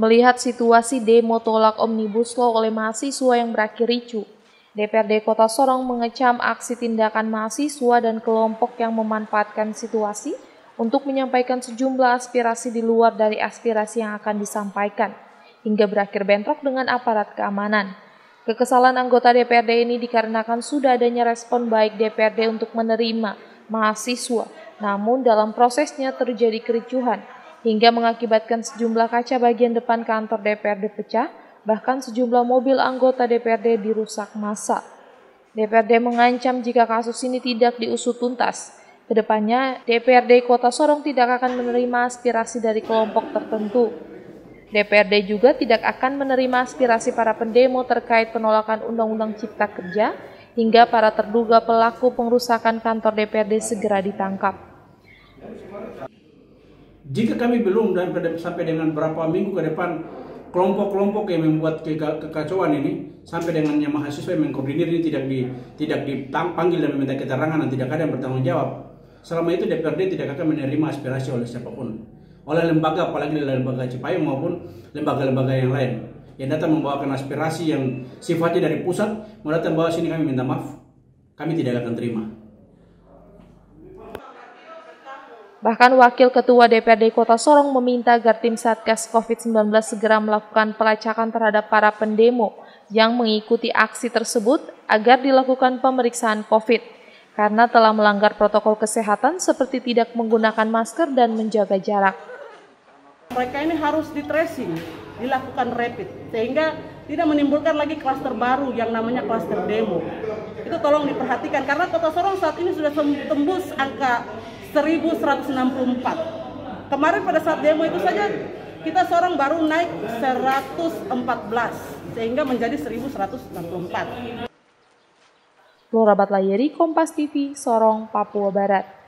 Melihat situasi demo tolak Omnibus Law oleh mahasiswa yang berakhir ricu, DPRD Kota Sorong mengecam aksi tindakan mahasiswa dan kelompok yang memanfaatkan situasi untuk menyampaikan sejumlah aspirasi di luar dari aspirasi yang akan disampaikan, hingga berakhir bentrok dengan aparat keamanan. Kekesalan anggota DPRD ini dikarenakan sudah adanya respon baik DPRD untuk menerima mahasiswa, namun dalam prosesnya terjadi kericuhan hingga mengakibatkan sejumlah kaca bagian depan kantor DPRD pecah, bahkan sejumlah mobil anggota DPRD dirusak massa. DPRD mengancam jika kasus ini tidak diusut tuntas, ke depannya DPRD Kota Sorong tidak akan menerima aspirasi dari kelompok tertentu. DPRD juga tidak akan menerima aspirasi para pendemo terkait penolakan Undang-Undang Cipta Kerja hingga para terduga pelaku pengerusakan kantor DPRD segera ditangkap. Jika kami belum dan sampai dengan berapa minggu ke depan kelompok-kelompok yang membuat kekacauan ini sampai dengan yang mahasiswa yang mengkoordinir ini tidak di tidak dipanggil dan meminta keterangan dan tidak ada yang bertanggung jawab. Selama itu DPRD tidak akan menerima aspirasi oleh siapa pun. Oleh lembaga apalagi lembaga Cipayung maupun lembaga-lembaga yang lain. Yang datang membawakan aspirasi yang sifatnya dari pusat mau datang bawa sini kami minta maaf. Kami tidak akan terima Bahkan Wakil Ketua DPRD Kota Sorong meminta agar tim Satgas COVID-19 segera melakukan pelacakan terhadap para pendemo yang mengikuti aksi tersebut agar dilakukan pemeriksaan COVID karena telah melanggar protokol kesehatan seperti tidak menggunakan masker dan menjaga jarak. Mereka ini harus di tracing, dilakukan rapid, sehingga tidak menimbulkan lagi klaster baru yang namanya klaster demo. Itu tolong diperhatikan, karena kota Sorong saat ini sudah tembus angka 1164. Kemarin pada saat demo itu saja kita Sorong baru naik 114, sehingga menjadi 1164. Lora Batlayeri, Kompas TV, Sorong, Papua Barat.